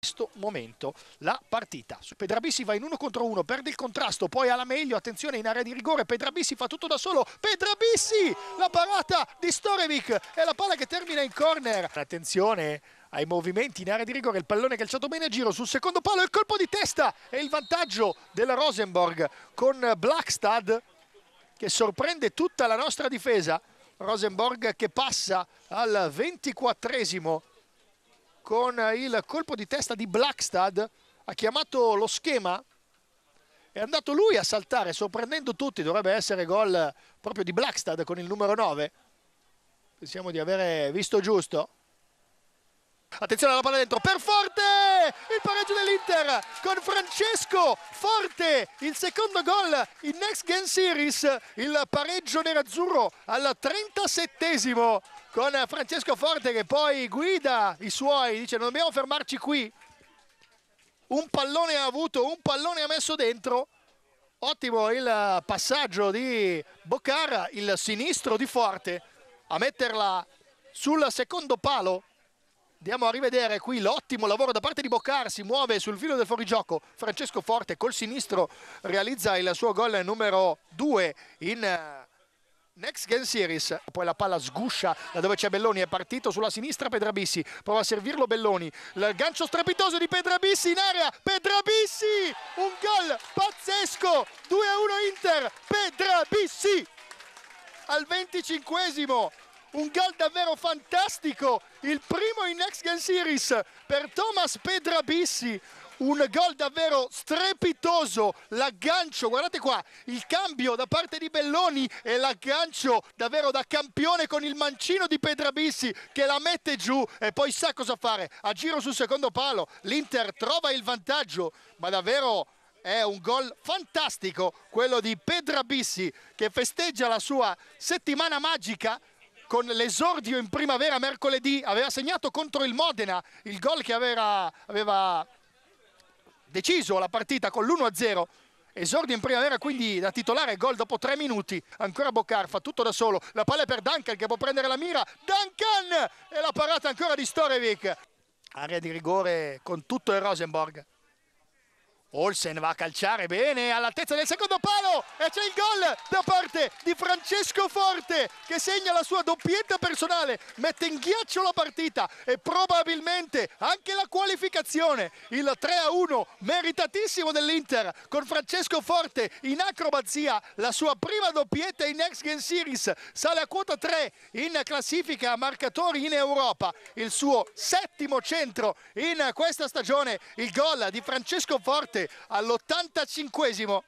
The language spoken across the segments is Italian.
questo momento la partita. Pedrabissi va in uno contro uno, perde il contrasto, poi alla meglio, attenzione in area di rigore, Pedrabissi fa tutto da solo, Pedrabissi, la parata di Storevic e la palla che termina in corner. Attenzione ai movimenti in area di rigore, il pallone calciato bene a giro sul secondo palo, il colpo di testa e il vantaggio della Rosenborg con Blackstad che sorprende tutta la nostra difesa. Rosenborg che passa al 24esimo con il colpo di testa di Blackstad, ha chiamato lo schema, è andato lui a saltare sorprendendo tutti, dovrebbe essere gol proprio di Blackstad con il numero 9, pensiamo di avere visto giusto. Attenzione alla palla dentro, per Forte! Il pareggio dell'Inter con Francesco Forte, il secondo gol in Next Gen Series, il pareggio nerazzurro al 37esimo con Francesco Forte che poi guida i suoi, dice non dobbiamo fermarci qui. Un pallone ha avuto, un pallone ha messo dentro. Ottimo il passaggio di Boccara, il sinistro di Forte a metterla sul secondo palo Andiamo a rivedere qui l'ottimo lavoro da parte di Boccar, si muove sul filo del fuorigioco, Francesco Forte col sinistro realizza il suo gol numero 2 in eh, Next Gen Series, poi la palla sguscia da dove c'è Belloni, è partito sulla sinistra Pedrabissi, prova a servirlo Belloni, il gancio strepitoso di Pedrabissi in area, Pedrabissi, un gol pazzesco, 2-1 Inter, Pedrabissi! Al 25esimo un gol davvero fantastico, il primo in Next Gen Series per Thomas Pedrabissi, un gol davvero strepitoso, l'aggancio, guardate qua, il cambio da parte di Belloni e l'aggancio davvero da campione con il mancino di Pedrabissi che la mette giù e poi sa cosa fare, a giro sul secondo palo, l'Inter trova il vantaggio, ma davvero è un gol fantastico quello di Pedrabissi che festeggia la sua settimana magica con l'esordio in primavera mercoledì, aveva segnato contro il Modena il gol che aveva, aveva deciso la partita con l'1-0. Esordio in primavera quindi da titolare, gol dopo tre minuti, ancora Boccar fa tutto da solo, la palla è per Duncan che può prendere la mira, Duncan e la parata ancora di Storevic. Area di rigore con tutto il Rosenborg. Olsen va a calciare bene all'altezza del secondo palo e c'è il gol da parte di Francesco Forte che segna la sua doppietta personale, mette in ghiaccio la partita e probabilmente anche la qualificazione. Il 3-1 meritatissimo dell'Inter con Francesco Forte in acrobazia, la sua prima doppietta in Next Gen Series, sale a quota 3 in classifica marcatori in Europa, il suo settimo centro in questa stagione, il gol di Francesco Forte rete all'85esimo.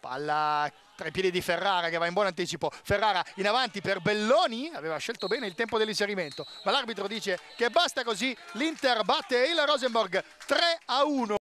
Palla tra i piedi di Ferrara che va in buon anticipo. Ferrara in avanti per Belloni, aveva scelto bene il tempo dell'inserimento, ma l'arbitro dice che basta così, l'Inter batte il Rosenborg 3 a 1.